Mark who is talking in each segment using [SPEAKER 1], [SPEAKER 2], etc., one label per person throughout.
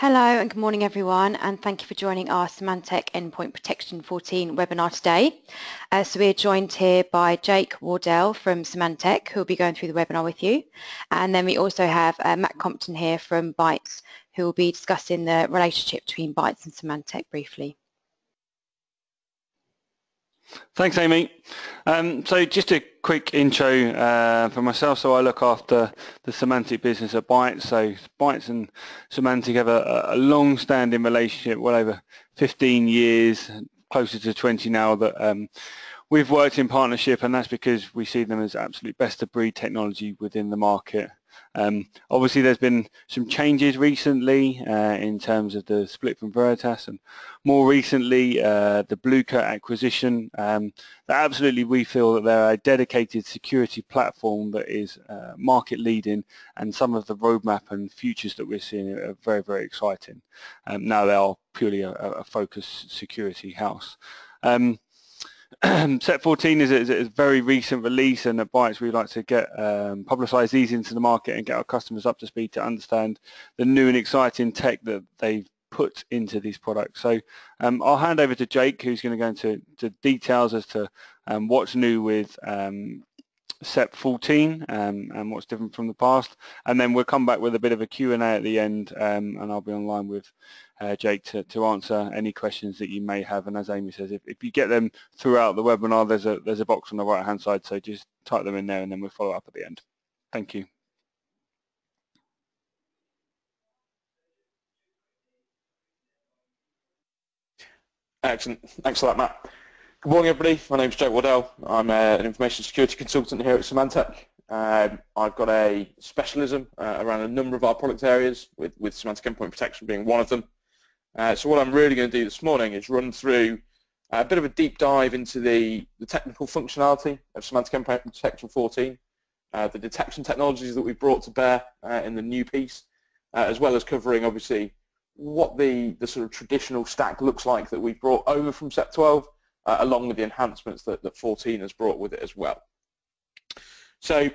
[SPEAKER 1] Hello and good morning everyone and thank you for joining our Symantec Endpoint Protection 14 webinar today. Uh, so we're joined here by Jake Wardell from Symantec who will be going through the webinar with you and then we also have uh, Matt Compton here from Bytes who will be discussing the relationship between Bytes and Symantec briefly.
[SPEAKER 2] Thanks, Amy. Um, so just a quick intro uh, for myself. So I look after the Symantec business at Bytes. So Bytes and Symantec have a, a long-standing relationship, well over 15 years, closer to 20 now, that um, we've worked in partnership, and that's because we see them as absolute best-of-breed technology within the market. Um, obviously, there's been some changes recently uh, in terms of the split from Veritas, and more recently, uh, the Bluecoat acquisition. Um, absolutely, we feel that they're a dedicated security platform that is uh, market leading, and some of the roadmap and futures that we're seeing are very, very exciting. Um, now they are purely a, a focused security house. Um, SEP 14 is a, is a, very recent release and at Bytes we like to get um, publicise these into the market and get our customers up to speed to understand the new and exciting tech that they've put into these products. So um, I'll hand over to Jake who's going to go into to details as to um, what's new with um, SEP 14 um, and what's different from the past and then we'll come back with a bit of a Q&A at the end um, and I'll be online with uh, Jake to, to answer any questions that you may have and as Amy says if, if you get them throughout the webinar there's a there's a box on the right hand side so just type them in there and then we'll follow up at the end. Thank you.
[SPEAKER 3] Excellent. Thanks for that, Matt. Good morning, everybody. My name is Jake Wardell. I'm uh, an information security consultant here at Symantec. Um, I've got a specialism uh, around a number of our product areas, with, with Symantec Endpoint Protection being one of them. Uh, so what I'm really going to do this morning is run through a bit of a deep dive into the, the technical functionality of Symantec Endpoint Protection 14, uh, the detection technologies that we've brought to bear uh, in the new piece, as well as covering, obviously, what the, the sort of traditional stack looks like that we've brought over from SEP 12 uh, along with the enhancements that, that 14 has brought with it as well. So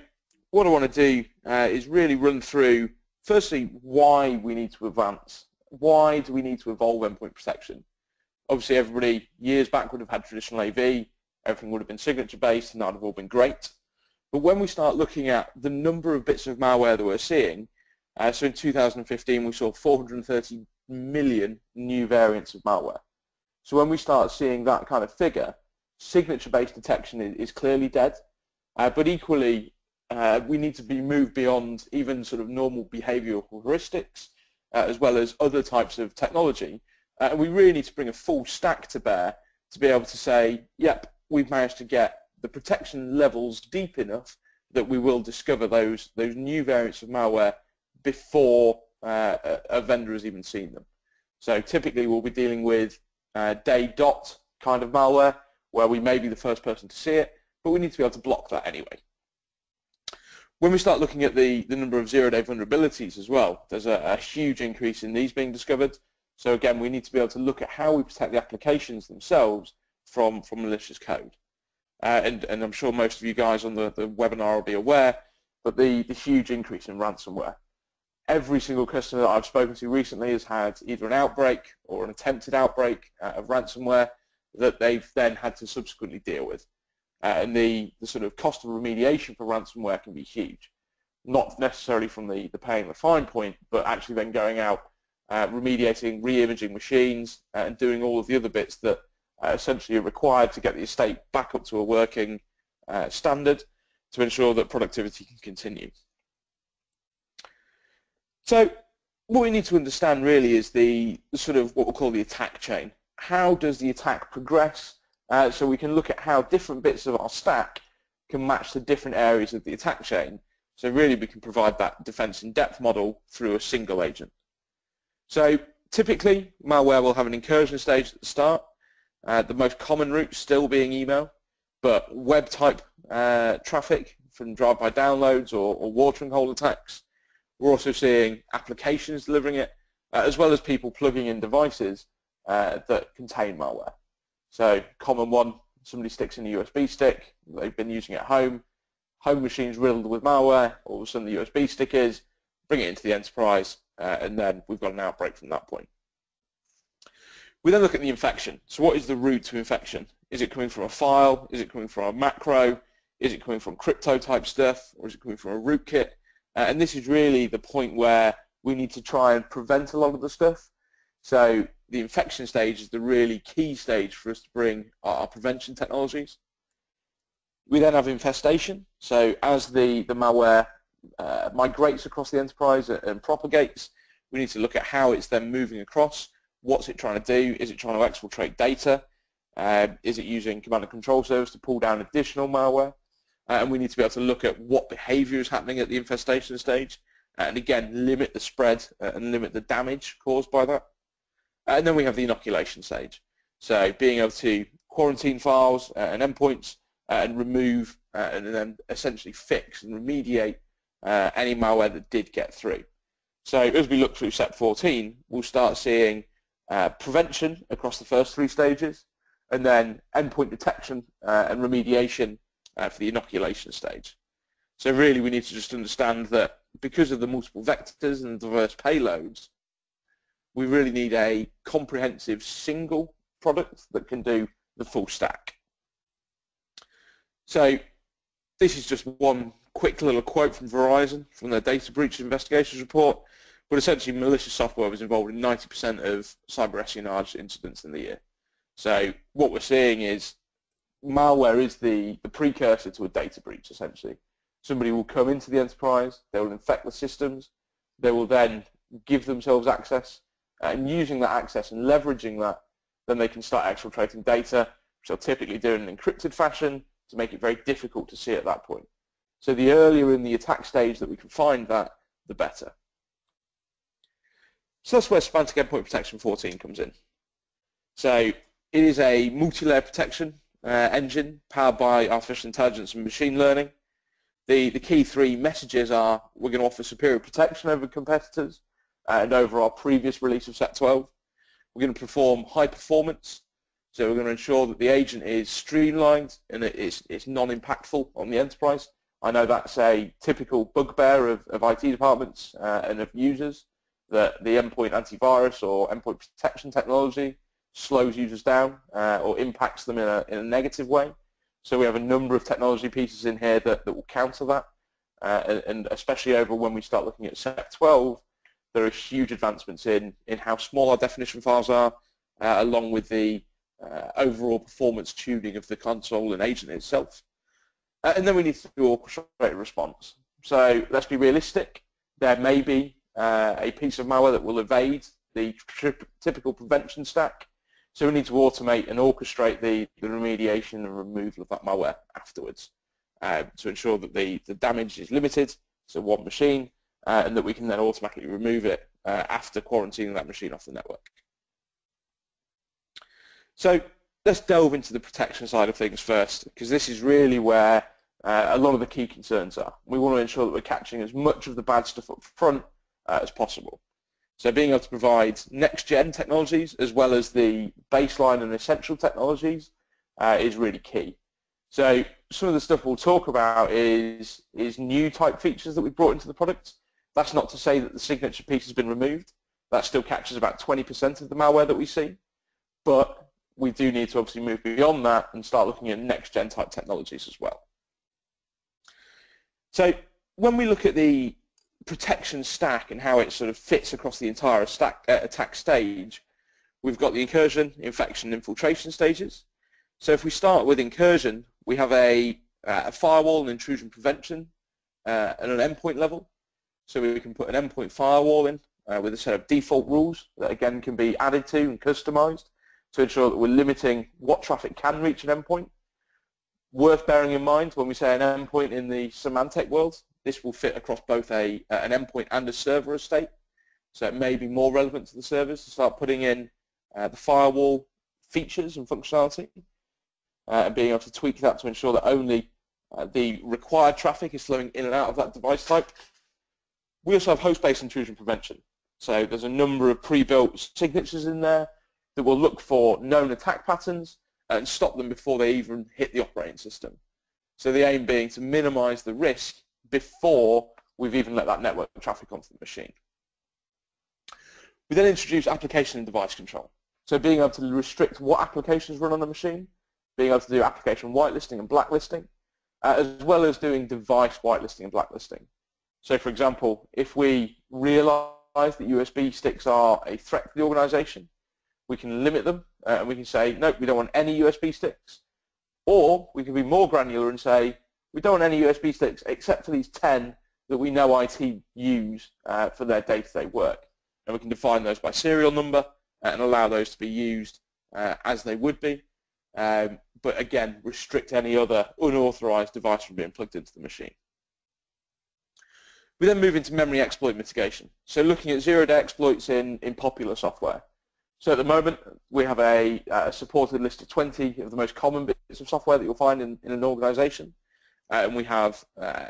[SPEAKER 3] what I want to do uh, is really run through, firstly, why we need to advance. Why do we need to evolve endpoint protection? Obviously, everybody years back would have had traditional AV, everything would have been signature-based, and that would have all been great. But when we start looking at the number of bits of malware that we're seeing, uh, so in 2015 we saw 430 million new variants of malware. So when we start seeing that kind of figure, signature-based detection is, clearly dead. Uh, but equally, uh, we need to be moved beyond even sort of normal behavioral heuristics, uh, as well as other types of technology. Uh, and we really need to bring a full stack to bear to be able to say, yep, we've managed to get the protection levels deep enough that we will discover those, those new variants of malware before uh, a vendor has even seen them. So typically we'll be dealing with uh, day dot kind of malware where we may be the first person to see it, but we need to be able to block that anyway. When we start looking at the, the number of zero-day vulnerabilities as well, there's a, a huge increase in these being discovered. So again, we need to be able to look at how we protect the applications themselves from, from malicious code. Uh, and, and I'm sure most of you guys on the, the webinar will be aware, but the, the huge increase in ransomware every single customer that I've spoken to recently has had either an outbreak or an attempted outbreak uh, of ransomware that they've then had to subsequently deal with. Uh, and the, the sort of cost of remediation for ransomware can be huge. Not necessarily from the, the paying the fine point, but actually then going out, uh, remediating, re-imaging machines, uh, and doing all of the other bits that uh, essentially are required to get the estate back up to a working uh, standard to ensure that productivity can continue. So what we need to understand really is the, sort of what we'll call the attack chain. How does the attack progress? Uh, so we can look at how different bits of our stack can match the different areas of the attack chain. So really we can provide that defense in depth model through a single agent. So typically malware will have an incursion stage at the start. Uh, the most common route still being email, but web type uh, traffic from drive-by downloads or, or watering hole attacks we're also seeing applications delivering it, uh, as well as people plugging in devices uh, that contain malware. So common one, somebody sticks in a USB stick, they've been using at home, home machine's riddled with malware, all of a sudden the USB stick is, bring it into the enterprise, uh, and then we've got an outbreak from that point. We then look at the infection. So what is the route to infection? Is it coming from a file? Is it coming from a macro? Is it coming from crypto type stuff? Or is it coming from a rootkit? Uh, and this is really the point where we need to try and prevent a lot of the stuff. So the infection stage is the really key stage for us to bring our, our prevention technologies. We then have infestation. So as the, the malware uh, migrates across the enterprise and propagates, we need to look at how it's then moving across What's it trying to do? Is it trying to exfiltrate data? Uh, is it using command and control service to pull down additional malware? Uh, and we need to be able to look at what behavior is happening at the infestation stage and again limit the spread uh, and limit the damage caused by that. And then we have the inoculation stage. So being able to quarantine files uh, and endpoints uh, and remove uh, and then essentially fix and remediate any malware that did get through. So as we look through SEP 14, we'll start seeing uh, prevention across the first three stages, and then endpoint detection uh, and remediation uh, for the inoculation stage. So really we need to just understand that because of the multiple vectors and diverse payloads, we really need a comprehensive single product that can do the full stack. So this is just one quick little quote from Verizon from their data breach investigations report. But essentially, malicious software was involved in 90% of cyber espionage incidents in the year. So what we're seeing is malware is the, the precursor to a data breach, essentially. Somebody will come into the enterprise, they will infect the systems, they will then give themselves access, uh, and using that access and leveraging that, then they can start exfiltrating data, which they'll typically do in an encrypted fashion to make it very difficult to see at that point. So the earlier in the attack stage that we can find that, the better. So that's where Symantec Endpoint Protection 14 comes in. So it is a multi-layer protection uh, engine powered by artificial intelligence and machine learning. The, the key three messages are we're going to offer superior protection over competitors uh, and over our previous release of SEP 12. We're going to perform high performance, so we're going to ensure that the agent is streamlined and it's, it's non-impactful on the enterprise. I know that's a typical bugbear of, of IT departments uh, and of users that the endpoint antivirus or endpoint protection technology slows users down uh, or impacts them in a, in a negative way. So we have a number of technology pieces in here that, that will counter that. Uh, and, especially over when we start looking at SEP 12, there are huge advancements in, in how small our definition files are, uh, along with the uh, overall performance tuning of the console and agent itself. Uh, and then we need to do orchestrated response. So let's be realistic. There may be uh, a piece of malware that will evade the typical prevention stack. So we need to automate and orchestrate the, the remediation and removal of that malware afterwards uh, to ensure that the, the damage is limited to one machine uh, and that we can then automatically remove it uh, after quarantining that machine off the network. So let's delve into the protection side of things first because this is really where uh, a lot of the key concerns are. We want to ensure that we're catching as much of the bad stuff up front uh, as possible. So being able to provide next-gen technologies as well as the baseline and essential technologies uh, is really key. So some of the stuff we'll talk about is, is new type features that we've brought into the product. That's not to say that the signature piece has been removed. That still captures about 20% of the malware that we see. But we do need to obviously move beyond that and start looking at next-gen type technologies as well. So when we look at the protection stack and how it sort of fits across the entire stack, uh, attack stage, we've got the incursion, infection, infiltration stages. So if we start with incursion, we have a, uh, a firewall and intrusion prevention uh, at an endpoint level. So we can put an endpoint firewall in uh, with a set of default rules that again can be added to and customized to ensure that we're limiting what traffic can reach an endpoint. Worth bearing in mind when we say an endpoint in the Symantec world, this will fit across both a, an endpoint and a server estate. So it may be more relevant to the servers to start putting in uh, the firewall features and functionality uh, and being able to tweak that to ensure that only uh, the required traffic is flowing in and out of that device type. We also have host-based intrusion prevention. So there's a number of pre-built signatures in there that will look for known attack patterns and stop them before they even hit the operating system. So the aim being to minimize the risk before we've even let that network traffic onto the machine. We then introduce application and device control. So being able to restrict what applications run on the machine, being able to do application whitelisting and blacklisting, uh, as well as doing device whitelisting and blacklisting. So for example, if we realize that USB sticks are a threat to the organization, we can limit them uh, and we can say, nope, we don't want any USB sticks. Or we can be more granular and say, we don't want any USB sticks except for these 10 that we know IT use uh, for their day-to-day -day work. And we can define those by serial number and allow those to be used uh, as they would be. Um, but again, restrict any other unauthorized device from being plugged into the machine. We then move into memory exploit mitigation. So looking at zero-day exploits in, in popular software. So at the moment, we have a, a, supported list of 20 of the most common bits of software that you'll find in, in an organization. Uh, and we have uh,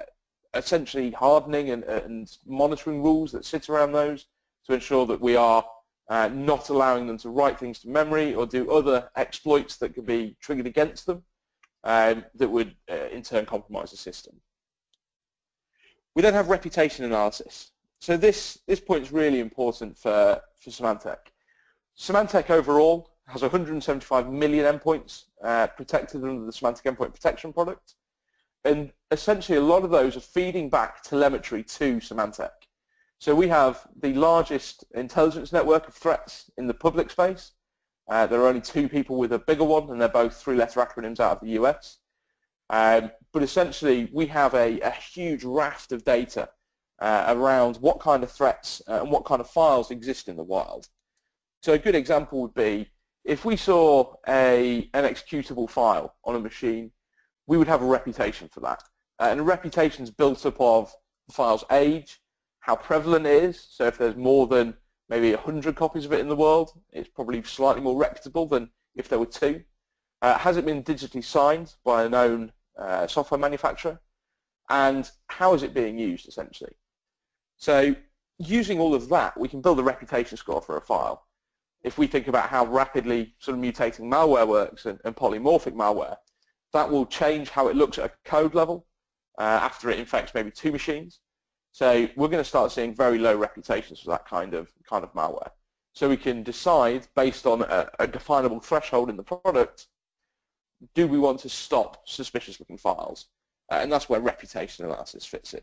[SPEAKER 3] essentially hardening and, and, monitoring rules that sit around those to ensure that we are uh, not allowing them to write things to memory or do other exploits that could be triggered against them um, that would uh, in turn compromise the system. We then have reputation analysis. So this, this point is really important for, for Symantec. Symantec overall has 175 million endpoints uh, protected under the Symantec Endpoint Protection product. And essentially a lot of those are feeding back telemetry to Symantec. So we have the largest intelligence network of threats in the public space. Uh, there are only two people with a bigger one, and they're both three-letter acronyms out of the US. Um, but essentially, we have a, a huge raft of data uh, around what kind of threats uh, and what kind of files exist in the wild. So a good example would be if we saw a, an executable file on a machine, we would have a reputation for that. Uh, and a reputation is built up of the file's age, how prevalent it is. So if there's more than maybe 100 copies of it in the world, it's probably slightly more reputable than if there were two. Uh, has it been digitally signed by a known uh, software manufacturer? And how is it being used, essentially? So using all of that, we can build a reputation score for a file. If we think about how rapidly sort of mutating malware works and, and polymorphic malware, that will change how it looks at a code level uh, after it infects maybe two machines. So we're going to start seeing very low reputations for that kind of kind of malware. So we can decide based on a, a definable threshold in the product, do we want to stop suspicious looking files? Uh, and that's where reputation analysis fits in.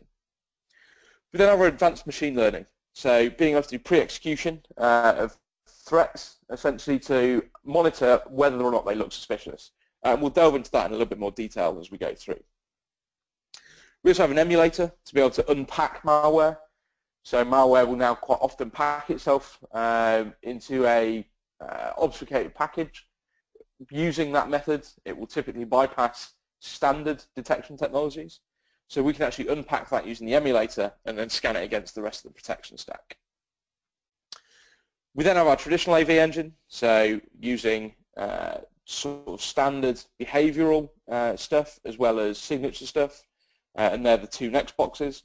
[SPEAKER 3] We then have our advanced machine learning. So being able to do pre-execution uh, of threats, essentially to monitor whether or not they look suspicious. And we'll delve into that in a little bit more detail as we go through. We also have an emulator to be able to unpack malware. So malware will now quite often pack itself um, into a uh, obfuscated package. Using that method, it will typically bypass standard detection technologies. So we can actually unpack that using the emulator and then scan it against the rest of the protection stack. We then have our traditional AV engine, so using uh, sort of standard behavioral uh, stuff as well as signature stuff uh, and they're the two next boxes.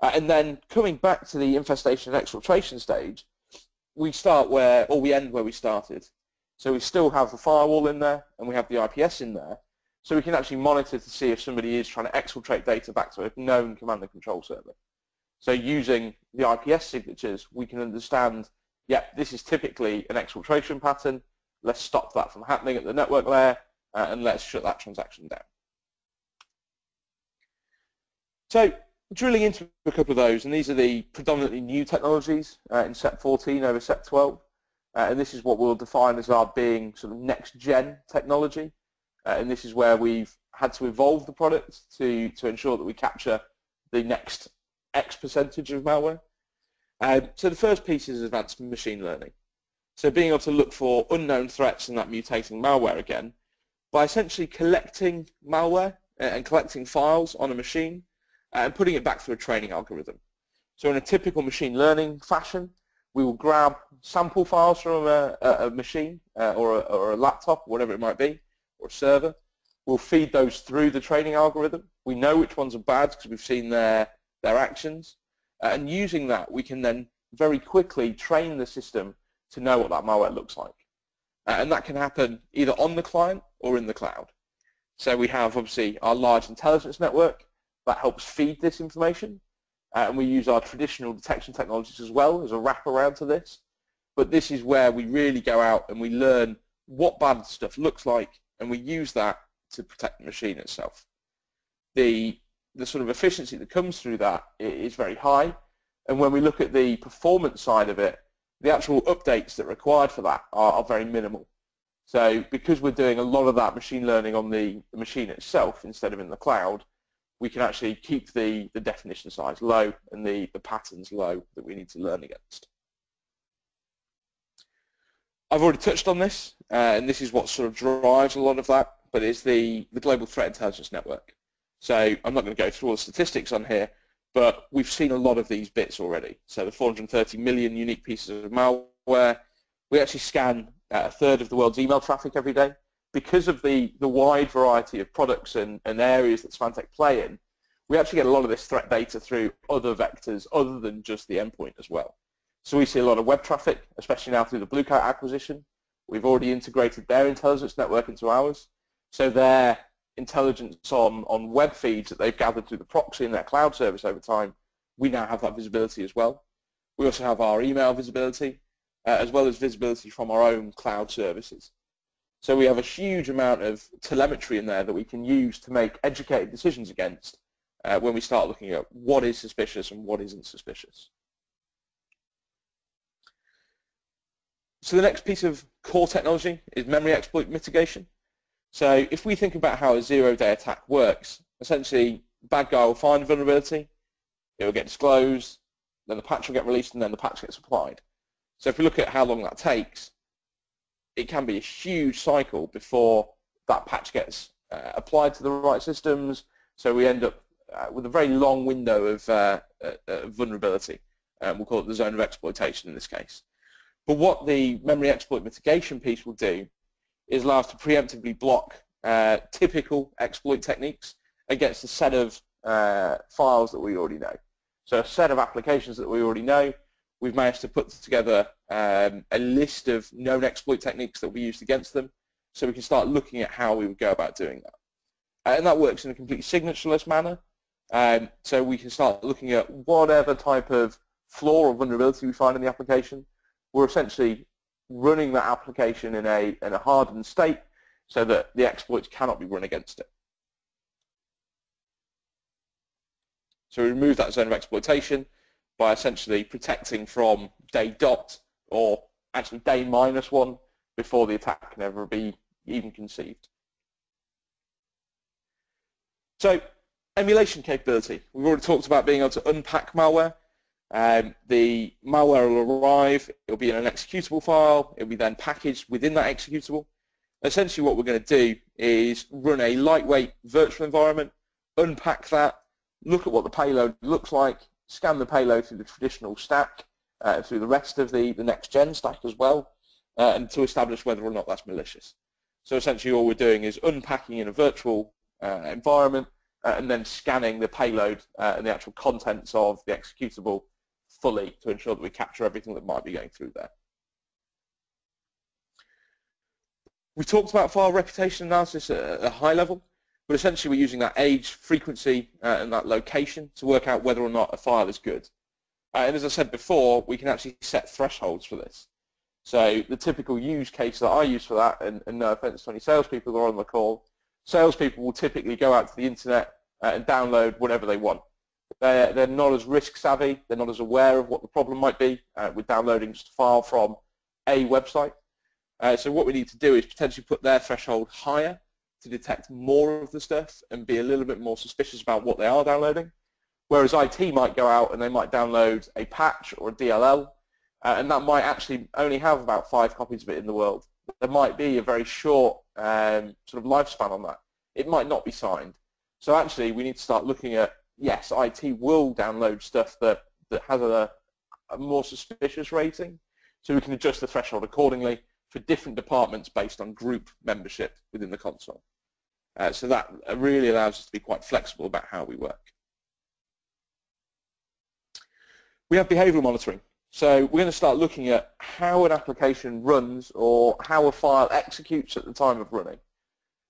[SPEAKER 3] Uh, and then coming back to the infestation and exfiltration stage, we start where, or we end where we started. So we still have the firewall in there, and we have the IPS in there, so we can actually monitor to see if somebody is trying to exfiltrate data back to a known command and control server. So using the IPS signatures, we can understand, yeah, this is typically an exfiltration pattern. Let's stop that from happening at the network layer, uh, and let's shut that transaction down. So drilling into a couple of those, and these are the predominantly new technologies uh, in SEP 14 over SEP 12, uh, and this is what we'll define as our being sort of next-gen technology, uh, and this is where we've had to evolve the product to, to ensure that we capture the next X percentage of malware. Um, so the first piece is advanced machine learning. So being able to look for unknown threats and that mutating malware again by essentially collecting malware uh, and collecting files on a machine and putting it back through a training algorithm. So in a typical machine learning fashion, we will grab sample files from a, a, machine uh, or, a, or a laptop, whatever it might be, or a server. We'll feed those through the training algorithm. We know which ones are bad because we've seen their, their actions. Uh, and using that, we can then very quickly train the system to know what that malware looks like. Uh, and that can happen either on the client or in the cloud. So we have obviously our large intelligence network that helps feed this information. Uh, and we use our traditional detection technologies as well as a wraparound to this. but this is where we really go out and we learn what bad stuff looks like and we use that to protect the machine itself. The, the sort of efficiency that comes through that is very high and when we look at the performance side of it, the actual updates that are required for that are, are very minimal. So because we're doing a lot of that machine learning on the, the machine itself instead of in the cloud, we can actually keep the, the definition size low and the, the patterns low that we need to learn against. I've already touched on this, uh, and this is what sort of drives a lot of that, but it's the, the Global Threat Intelligence Network. So I'm not going to go through all the statistics on here, but we've seen a lot of these bits already. So the 430 million unique pieces of malware, we actually scan uh, a third of the world's email traffic every day. Because of the, the wide variety of products and, and areas that Symantec play in, we actually get a lot of this threat data through other vectors other than just the endpoint as well. So we see a lot of web traffic, especially now through the Bluecoat acquisition. We've already integrated their intelligence network into ours. So their intelligence on, on web feeds that they've gathered through the proxy in their cloud service over time, we now have that visibility as well. We also have our email visibility, uh, as well as visibility from our own cloud services. So we have a huge amount of telemetry in there that we can use to make educated decisions against uh, when we start looking at what is suspicious and what isn't suspicious. So the next piece of core technology is memory exploit mitigation. So if we think about how a zero-day attack works, essentially, bad guy will find a vulnerability, it will get disclosed, then the patch will get released, and then the patch gets applied. So if we look at how long that takes, it can be a huge cycle before that patch gets uh, applied to the right systems. So we end up uh, with a very long window of uh, uh vulnerability. Um, we'll call it the zone of exploitation in this case. But what the memory exploit mitigation piece will do is allow us to preemptively block uh, typical exploit techniques against a set of uh, files that we already know. So a set of applications that we already know, we've managed to put together um, a list of known exploit techniques that we used against them so we can start looking at how we would go about doing that. Uh, and that works in a completely signatureless manner. Um, so we can start looking at whatever type of flaw or vulnerability we find in the application. We're essentially running that application in a, in a hardened state so that the exploits cannot be run against it. So we remove that zone of exploitation by essentially protecting from day dot or actually day minus one before the attack can ever be even conceived. So emulation capability. We've already talked about being able to unpack malware. Um, the malware will arrive, it'll be in an executable file, it'll be then packaged within that executable. Essentially what we're going to do is run a lightweight virtual environment, unpack that, look at what the payload looks like, scan the payload through the traditional stack, uh, through the rest of the, the next gen stack as well, uh, and to establish whether or not that's malicious. So essentially all we're doing is unpacking in a virtual uh, environment uh, and then scanning the payload uh, and the actual contents of the executable fully to ensure that we capture everything that might be going through there. We talked about file reputation analysis at a high level, but essentially we're using that age, frequency, uh, and that location to work out whether or not a file is good. Uh, and as I said before, we can actually set thresholds for this. So the typical use case that I use for that, and, and no offense to any salespeople who are on the call, salespeople will typically go out to the internet uh, and download whatever they want. They're, they're not as risk savvy. They're not as aware of what the problem might be uh, with downloading just a file from a website. Uh, so what we need to do is potentially put their threshold higher to detect more of the stuff and be a little bit more suspicious about what they are downloading. Whereas IT might go out and they might download a patch or a DLL, uh, and that might actually only have about five copies of it in the world. There might be a very short um, sort of lifespan on that. It might not be signed. So actually, we need to start looking at yes, IT will download stuff that, that has a, a more suspicious rating, so we can adjust the threshold accordingly for different departments based on group membership within the console. Uh, so that really allows us to be quite flexible about how we work. We have behavioral monitoring. So we're going to start looking at how an application runs or how a file executes at the time of running.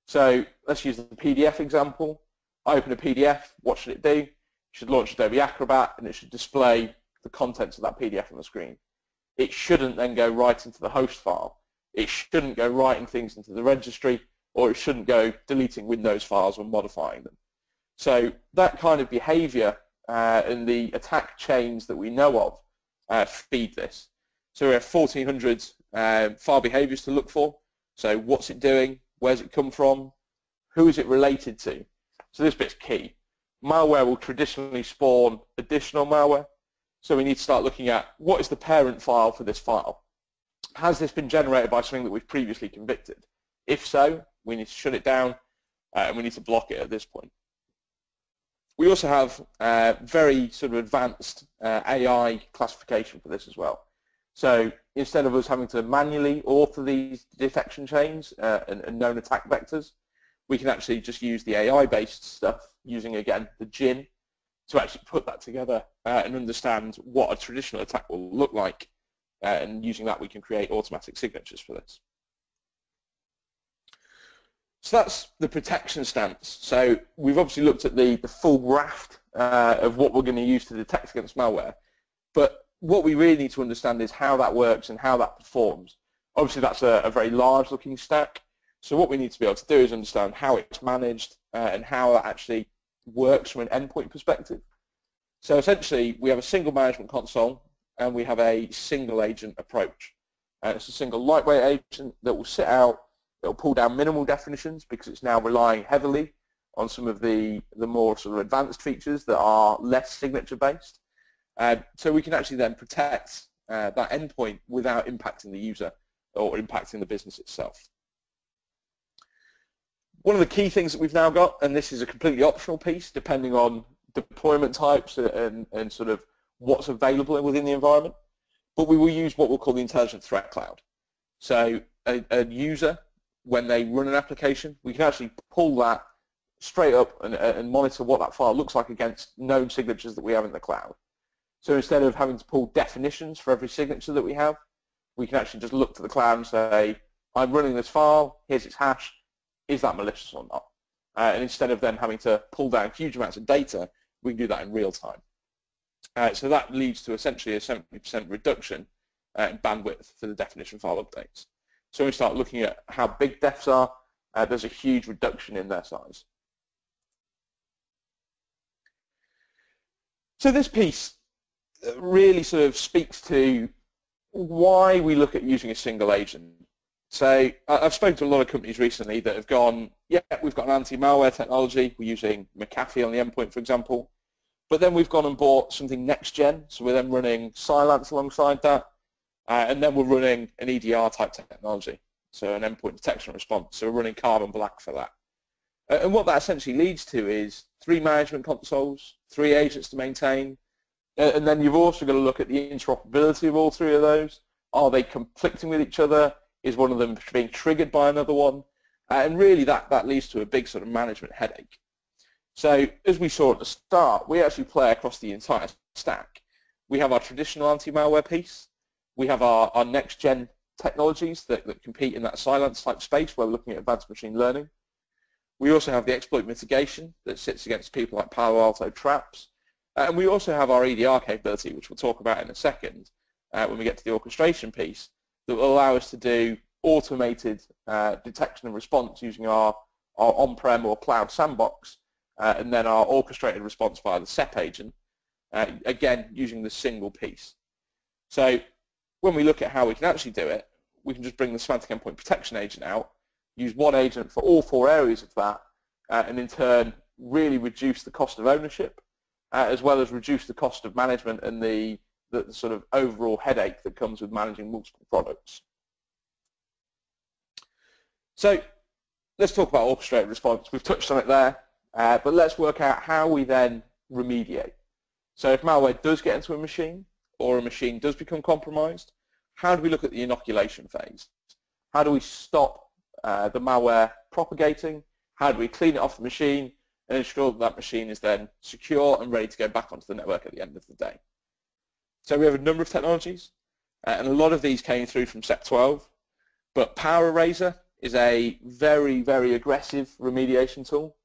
[SPEAKER 3] So let's use the PDF example. I open a PDF, what should it do? It should launch Adobe Acrobat and it should display the contents of that PDF on the screen. it shouldn't then go right into the host file. It shouldn't go writing things into the registry, or it shouldn't go deleting Windows files or modifying them. So that kind of behavior uh, and the attack chains that we know of uh, feed this. So we have 1400 uh, file behaviors to look for. So what's it doing? Where's it come from? Who is it related to? So this bit's key. Malware will traditionally spawn additional malware. So we need to start looking at what is the parent file for this file? Has this been generated by something that we've previously convicted? If so, we need to shut it down uh, and we need to block it at this point. We also have uh, very sort of advanced uh, AI classification for this as well. So instead of us having to manually author these detection chains uh, and, and, known attack vectors, we can actually just use the AI-based stuff using, again, the GIN to actually put that together uh, and understand what a traditional attack will look like. Uh, and using that, we can create automatic signatures for this. So that's the protection stance. So we've obviously looked at the, the full raft uh, of what we're going to use to detect against malware. But what we really need to understand is how that works and how that performs. Obviously, that's a, a very large-looking stack. So what we need to be able to do is understand how it's managed uh, and how that actually works from an endpoint perspective. So essentially, we have a single management console and we have a single agent approach. And it's a single lightweight agent that will sit out It'll pull down minimal definitions because it's now relying heavily on some of the, the more sort of advanced features that are less signature based. Uh, so we can actually then protect uh, that endpoint without impacting the user or impacting the business itself. One of the key things that we've now got, and this is a completely optional piece depending on deployment types and, and sort of what's available within the environment, but we will use what we'll call the intelligent threat cloud. So a, a user when they run an application, we can actually pull that straight up and, and, monitor what that file looks like against known signatures that we have in the cloud. So instead of having to pull definitions for every signature that we have, we can actually just look to the cloud and say, I'm running this file, here's its hash, is that malicious or not? Uh, and instead of then having to pull down huge amounts of data, we can do that in real time. Uh, so that leads to essentially a 70% reduction uh, in bandwidth for the definition file updates. So when we start looking at how big defs are, uh, there's a huge reduction in their size. So this piece uh, really sort of speaks to why we look at using a single agent. So I've spoken to a lot of companies recently that have gone, yeah, we've got an anti-malware technology. We're using McAfee on the endpoint, for example. But then we've gone and bought something next gen. So we're then running Cylance alongside that. Uh, and then we're running an EDR type technology, so an endpoint detection response. So we're running Carbon Black for that. Uh, and what that essentially leads to is three management consoles, three agents to maintain, uh, and then you've also got to look at the interoperability of all three of those. Are they conflicting with each other? Is one of them being triggered by another one? Uh, and really that, that leads to a big sort of management headache. So as we saw at the start, we actually play across the entire stack. We have our traditional anti-malware piece, we have our, our next-gen technologies that, that compete in that Cylance type space where we're looking at advanced machine learning. We also have the exploit mitigation that sits against people like Palo Alto traps. And we also have our EDR capability, which we'll talk about in a second uh, when we get to the orchestration piece, that will allow us to do automated uh, detection and response using our, our on-prem or cloud sandbox, uh, and then our orchestrated response via the SEP agent, uh, again, using the single piece. So when we look at how we can actually do it, we can just bring the Symantec endpoint protection agent out, use one agent for all four areas of that, uh, and in turn really reduce the cost of ownership, uh, as well as reduce the cost of management and the, the, sort of overall headache that comes with managing multiple products. So let's talk about orchestrated response. We've touched on it there, uh, but let's work out how we then remediate. So if malware does get into a machine, or a machine does become compromised, how do we look at the inoculation phase? How do we stop uh, the malware propagating? How do we clean it off the machine and ensure that that machine is then secure and ready to go back onto the network at the end of the day? So we have a number of technologies, uh, and a lot of these came through from SEP 12, but Power Eraser is a very, very aggressive remediation tool.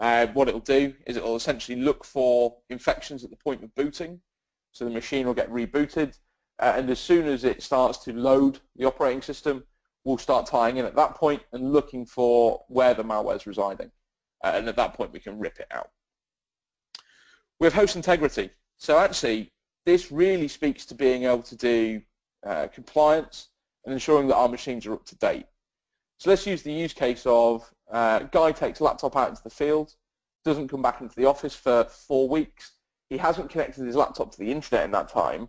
[SPEAKER 3] Uh, what it will do is it will essentially look for infections at the point of booting so the machine will get rebooted uh, and as soon as it starts to load the operating system, we'll start tying in at that point and looking for where the malware is residing. Uh, and at that point, we can rip it out. We have host integrity. So actually, this really speaks to being able to do uh, compliance and ensuring that our machines are up to date. So let's use the use case of uh, guy takes a laptop out into the field, doesn't come back into the office for four weeks. He hasn't connected his laptop to the internet in that time.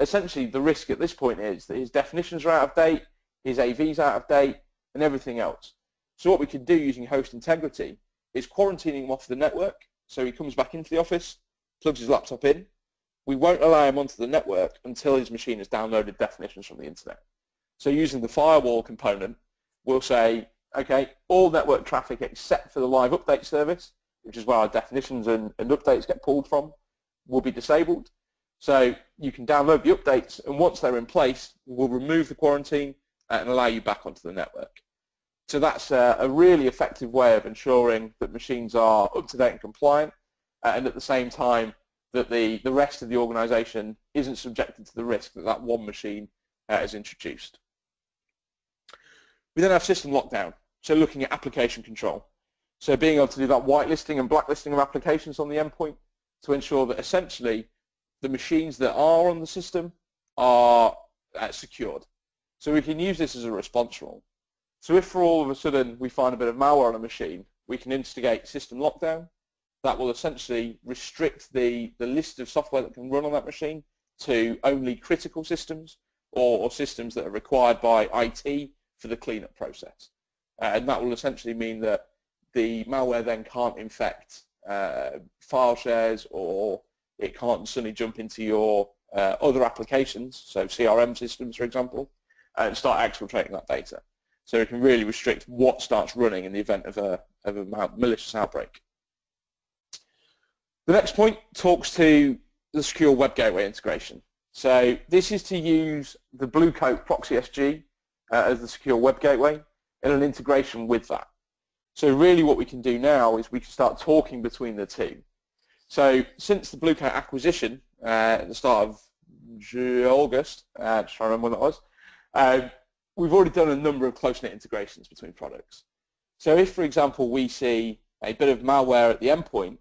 [SPEAKER 3] Essentially, the risk at this point is that his definitions are out of date, his AV's out of date, and everything else. So what we can do using host integrity is quarantining him off the network, so he comes back into the office, plugs his laptop in. We won't allow him onto the network until his machine has downloaded definitions from the internet. So using the firewall component, we'll say, okay, all network traffic except for the live update service, which is where our definitions and, and updates get pulled from, will be disabled. So you can download the updates, and once they're in place, we'll remove the quarantine and allow you back onto the network. So that's a, a really effective way of ensuring that machines are up to date and compliant, and at the same time that the, the rest of the organization isn't subjected to the risk that that one machine uh, is introduced. We then have system lockdown, so looking at application control. So being able to do that whitelisting and blacklisting of applications on the endpoint to ensure that essentially the machines that are on the system are uh, secured. So we can use this as a response rule. So if for all of a sudden we find a bit of malware on a machine, we can instigate system lockdown. That will essentially restrict the, the list of software that can run on that machine to only critical systems or, or systems that are required by IT for the cleanup process. Uh, and that will essentially mean that the malware then can't infect uh, file shares or it can't suddenly jump into your uh, other applications, so CRM systems, for example, and start exfiltrating that data. So it can really restrict what starts running in the event of a, of a malicious outbreak. The next point talks to the secure web gateway integration. So this is to use the Blue Coat Proxy SG uh, as the secure web gateway and an integration with that. So really what we can do now is we can start talking between the two. So since the Blue Coat acquisition uh, at the start of August, uh, just trying to remember when that was, uh, we've already done a number of close-knit integrations between products. So if, for example, we see a bit of malware at the endpoint,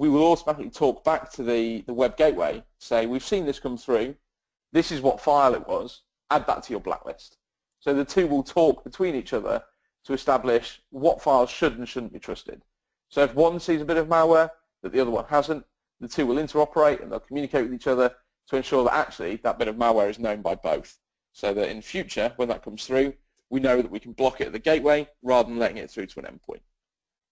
[SPEAKER 3] we will automatically talk back to the, the web gateway, say, we've seen this come through, this is what file it was, add that to your blacklist. So the two will talk between each other to establish what files should and shouldn't be trusted. So if one sees a bit of malware that the other one hasn't, the two will interoperate and they'll communicate with each other to ensure that actually that bit of malware is known by both. So that in future, when that comes through, we know that we can block it at the gateway rather than letting it through to an endpoint.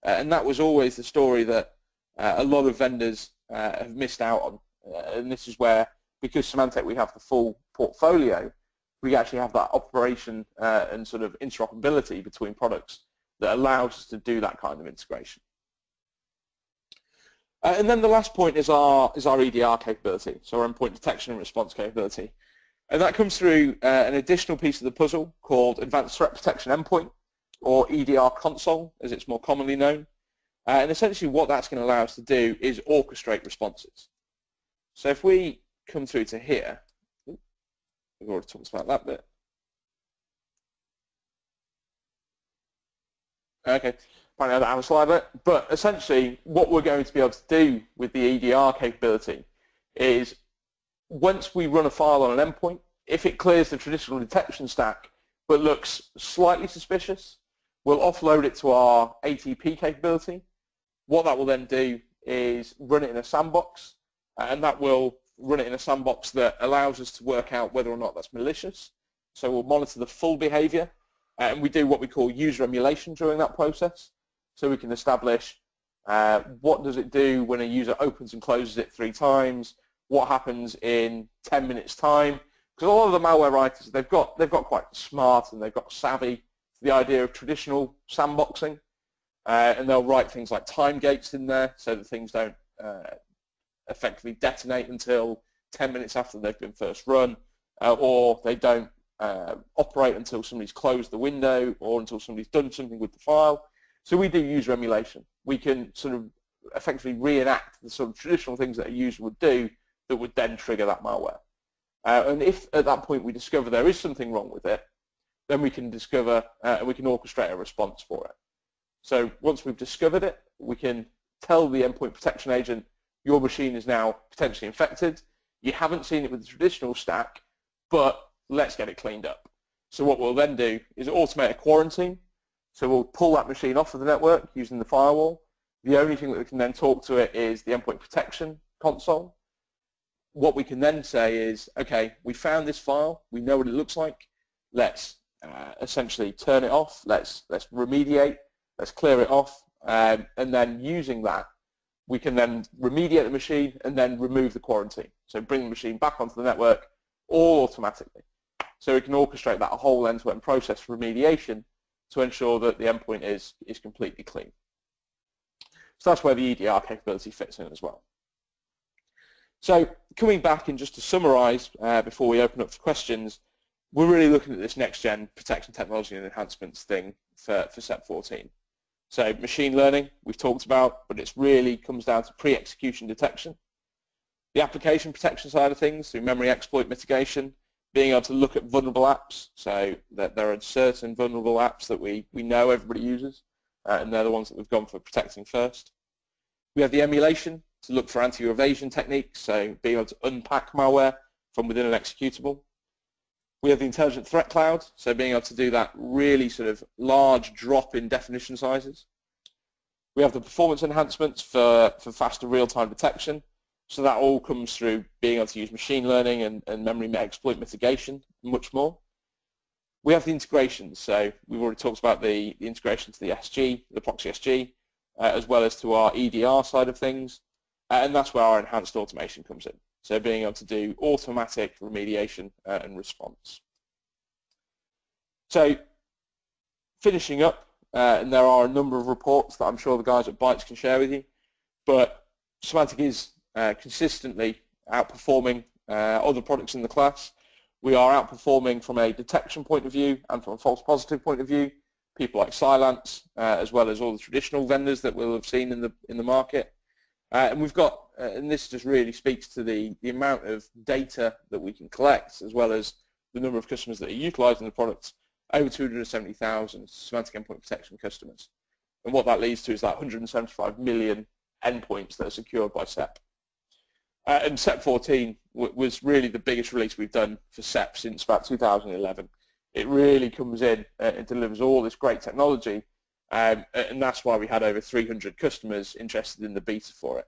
[SPEAKER 3] Uh, and that was always the story that uh, a lot of vendors uh, have missed out on. Uh, and this is where, because Symantec, we have the full portfolio, we actually have that operation uh, and sort of interoperability between products that allows us to do that kind of integration. Uh, and then the last point is our is our EDR capability, so our endpoint detection and response capability. And that comes through uh, an additional piece of the puzzle called Advanced Threat Protection Endpoint, or EDR Console, as it's more commonly known. Uh, and essentially what that's going to allow us to do is orchestrate responses. So if we come through to here, we've already talked about that bit. Okay, find have a slide there. But essentially, what we're going to be able to do with the EDR capability is once we run a file on an endpoint, if it clears the traditional detection stack but looks slightly suspicious, we'll offload it to our ATP capability. What that will then do is run it in a sandbox, and that will run it in a sandbox that allows us to work out whether or not that's malicious. So we'll monitor the full behavior, and we do what we call user emulation during that process. So we can establish uh, what does it do when a user opens and closes it three times, what happens in 10 minutes time, because a lot of the malware writers, they've got, they've got quite smart and they've got savvy to the idea of traditional sandboxing, uh, and they'll write things like time gates in there so that things don't uh, effectively detonate until 10 minutes after they've been first run, uh, or they don't uh, operate until somebody's closed the window or until somebody's done something with the file. So we do user emulation. We can sort of effectively reenact the sort of traditional things that a user would do that would then trigger that malware. Uh, and if at that point we discover there is something wrong with it, then we can discover uh, and we can orchestrate a response for it. So once we've discovered it, we can tell the endpoint protection agent your machine is now potentially infected. You haven't seen it with the traditional stack, but let's get it cleaned up. So what we'll then do is automate a quarantine. So we'll pull that machine off of the network using the firewall. The only thing that we can then talk to it is the endpoint protection console. What we can then say is, okay, we found this file. We know what it looks like. Let's uh, essentially turn it off. Let's let's remediate. Let's clear it off. Um, and then using that, we can then remediate the machine and then remove the quarantine. So bring the machine back onto the network all automatically. So we can orchestrate that whole end-to-end process for remediation to ensure that the endpoint is, is completely clean. So that's where the EDR capability fits in as well. So coming back and just to summarize uh, before we open up for questions, we're really looking at this next-gen protection technology and enhancements thing for, for SEP 14. So machine learning, we've talked about, but it really comes down to pre-execution detection. The application protection side of things, through memory exploit mitigation, being able to look at vulnerable apps, so that there are certain vulnerable apps that we, we know everybody uses, uh, and they're the ones that we've gone for protecting first. We have the emulation to look for anti-evasion techniques, so being able to unpack malware from within an executable. We have the intelligent threat cloud, so being able to do that really sort of large drop in definition sizes. We have the performance enhancements for, for faster real-time detection. So that all comes through being able to use machine learning and, and memory exploit mitigation much more. We have the integrations. So we've already talked about the, the integration to the SG, the proxy SG, uh, as well as to our EDR side of things. Uh, and that's where our enhanced automation comes in. So being able to do automatic remediation uh, and response. So finishing up, uh, and there are a number of reports that I'm sure the guys at Bytes can share with you, but Symantec is uh, consistently outperforming uh, other products in the class. We are outperforming from a detection point of view and from a false positive point of view, people like Cylance, uh, as well as all the traditional vendors that we'll have seen in the in the market. Uh, and we've got, uh, and this just really speaks to the, the amount of data that we can collect, as well as the number of customers that are utilizing the products, over 270,000 Symantec endpoint protection customers. And what that leads to is that 175 million endpoints that are secured by SEP. Uh, and SEP 14 was really the biggest release we've done for SEP since about 2011. It really comes in uh, and delivers all this great technology um, and that's why we had over 300 customers interested in the beta for it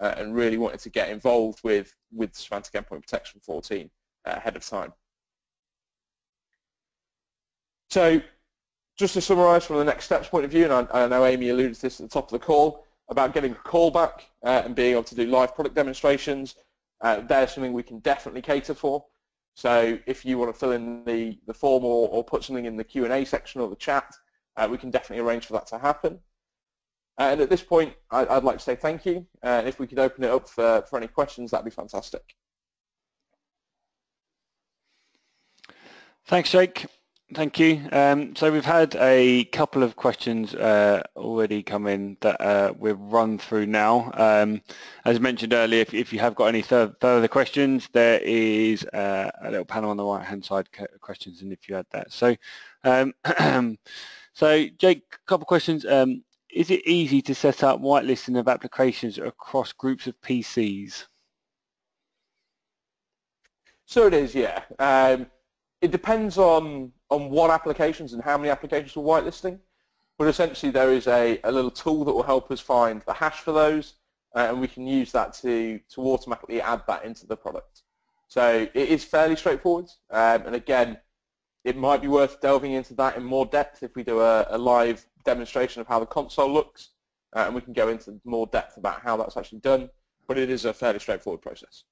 [SPEAKER 3] uh, and really wanted to get involved with, with Symantec Endpoint Protection 14 uh, ahead of time. So just to summarize from the next steps point of view, and I, I know Amy alluded to this at the top of the call, about getting a callback uh, and being able to do live product demonstrations, uh, there's something we can definitely cater for. So if you want to fill in the, the form or, or put something in the Q&A section or the chat, uh, we can definitely arrange for that to happen. Uh, and at this point, I, would like to say thank you. Uh, and if we could open it up for, for any questions, that'd be fantastic.
[SPEAKER 2] Thanks, Jake. Thank you. Um, so we've had a couple of questions uh, already come in that uh, we've run through now. Um, as mentioned earlier, if, if, you have got any further questions, there is uh, a little panel on the right-hand side questions, and if you add that. So um, So Jake, a couple of questions. Um, is it easy to set up whitelisting of applications across groups of PCs?
[SPEAKER 3] So it is, yeah. Um, it depends on, on what applications and how many applications we're whitelisting, but essentially there is a, a little tool that will help us find the hash for those, uh, and we can use that to, to automatically add that into the product. So it is fairly straightforward, um, and again, it might be worth delving into that in more depth if we do a, a live demonstration of how the console looks, uh, and we can go into more depth about how that's actually done, but it is a fairly straightforward process.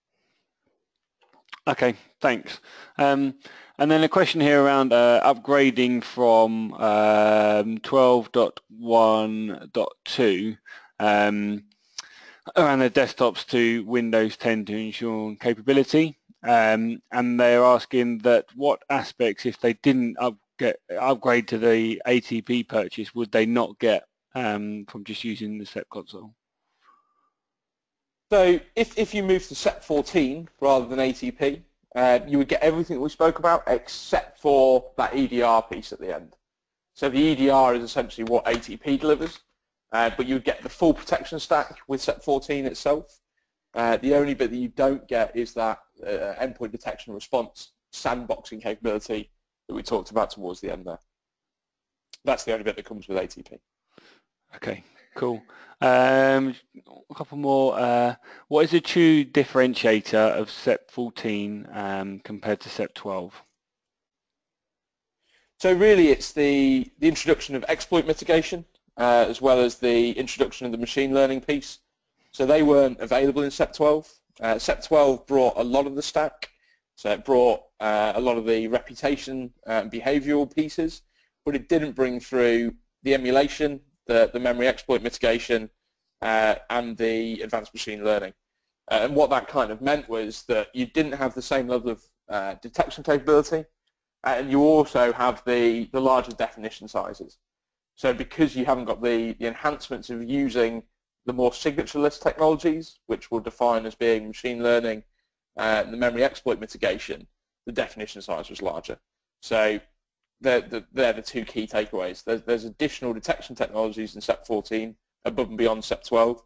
[SPEAKER 2] Okay, thanks. Um, and then a question here around uh, upgrading from um, 12.1.2 um, around the desktops to Windows 10 to ensure capability. Um, and they're asking that what aspects, if they didn't up get, upgrade to the ATP purchase, would they not get um, from just using the SEP console?
[SPEAKER 3] So if, if you move to SEP 14 rather than ATP, uh, you would get everything we spoke about except for that EDR piece at the end. So the EDR is essentially what ATP delivers, uh, but you would get the full protection stack with SEP 14 itself. Uh, the only bit that you don't get is that uh, endpoint detection response sandboxing capability that we talked about towards the end there. That's the only bit that comes with ATP.
[SPEAKER 2] Okay, cool. Um, a couple more. Uh, what is the true differentiator of SEP 14 um, compared to SEP 12?
[SPEAKER 3] So really it's the, the introduction of exploit mitigation uh, as well as the introduction of the machine learning piece. So they weren't available in SEP 12. Uh, SEP 12 brought a lot of the stack. So it brought uh, a lot of the reputation and behavioral pieces, but it didn't bring through the emulation, the, the memory exploit mitigation, uh, and the advanced machine learning. Uh, and what that kind of meant was that you didn't have the same level of uh, detection capability and you also have the, the larger definition sizes. So because you haven't got the, the enhancements of using the more signature-less technologies, which we'll define as being machine learning uh, and the memory exploit mitigation, the definition size was larger. So they're, they're the two key takeaways. There's, there's additional detection technologies in SEP 14 above and beyond SEP 12.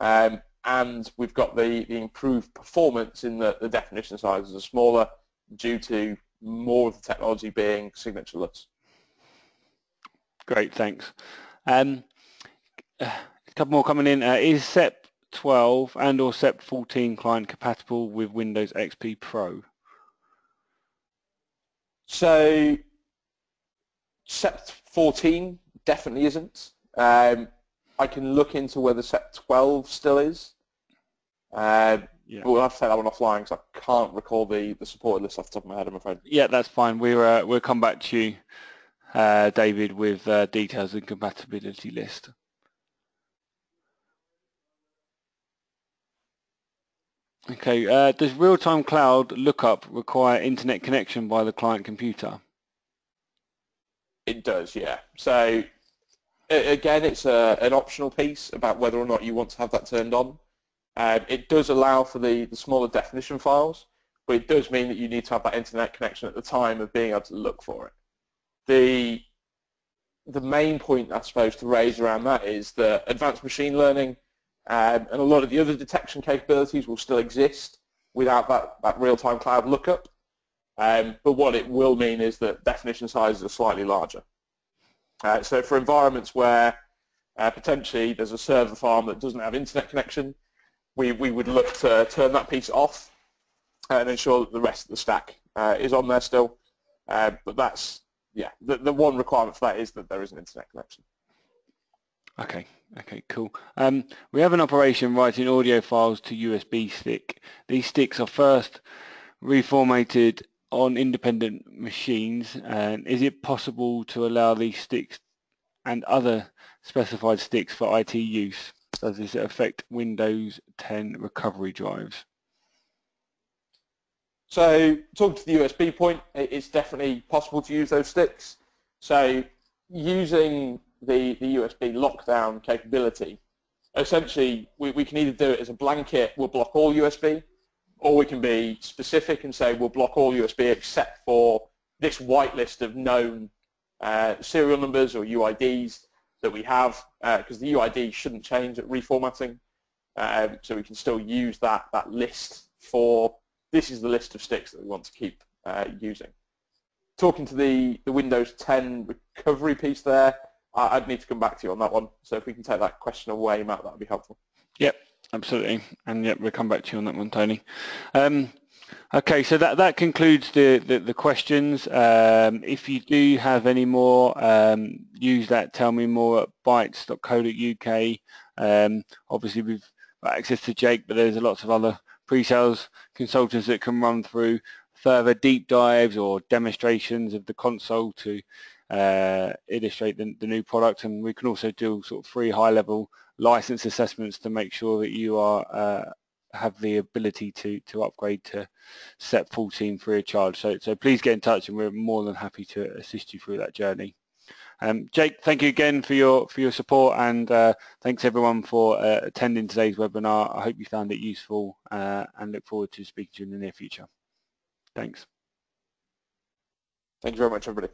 [SPEAKER 3] Um, and we've got the, the improved performance in the, the definition sizes are smaller due to more of the technology being signatureless.
[SPEAKER 2] Great, thanks. Um, couple more coming in. Uh, is SEP 12 and or SEP 14 client compatible with Windows XP Pro?
[SPEAKER 3] So SEP 14 definitely isn't. Um, I can look into whether SEP 12 still is. Uh, yeah. But we'll have to take that one offline because I can't recall the, the supported list off the top of my head, I'm afraid.
[SPEAKER 2] Yeah, that's fine. We're, uh, we'll come back to you, uh, David, with uh, details and compatibility list. Okay, uh, does real-time cloud lookup require internet connection by the client computer?
[SPEAKER 3] It does, yeah. So again, it's a, an optional piece about whether or not you want to have that turned on. Um, it does allow for the, the smaller definition files, but it does mean that you need to have that internet connection at the time of being able to look for it. The, the main point, I suppose, to raise around that is that advanced machine learning um, and a lot of the other detection capabilities will still exist without that, that real-time cloud lookup. Um, but what it will mean is that definition sizes are slightly larger. Uh, so for environments where uh, potentially there's a server farm that doesn't have internet connection, we, we would look to turn that piece off and ensure that the rest of the stack uh, is on there still. Uh, but that's, yeah, the, the one requirement for that is that there is an internet connection.
[SPEAKER 2] Okay, okay, cool. Um, we have an operation writing audio files to USB stick. These sticks are first reformatted on independent machines. And is it possible to allow these sticks and other specified sticks for IT use? does this affect Windows 10 recovery drives?
[SPEAKER 3] So talking to the USB point, it's definitely possible to use those sticks. So using the, the USB lockdown capability, essentially we, we can either do it as a blanket, we'll block all USB, or we can be specific and say we'll block all USB except for this whitelist of known uh, serial numbers or UIDs that we have because uh, the UID shouldn't change at reformatting. Um, so we can still use that, that list for, this is the list of sticks that we want to keep uh, using. Talking to the, the Windows 10 recovery piece there, I, would need to come back to you on that one. So if we can take that question away, Matt, that would be helpful.
[SPEAKER 2] Yep, absolutely. And yep, we'll come back to you on that one, Tony. Um, Okay, so that, that concludes the, the, the questions. Um, if you do have any more, um, use that tell me more at bytes.co.uk. Um, obviously we've got access to Jake, but there's a lots of other pre-sales consultants that can run through further deep dives or demonstrations of the console to uh, illustrate the, the, new product and we can also do sort of free high level license assessments to make sure that you are uh, have the ability to to upgrade to SEP 14 free of charge. So so please get in touch, and we're more than happy to assist you through that journey. Um, Jake, thank you again for your for your support, and uh, thanks everyone for uh, attending today's webinar. I hope you found it useful, uh, and look forward to speaking to you in the near future. Thanks.
[SPEAKER 3] Thank you very much, everybody.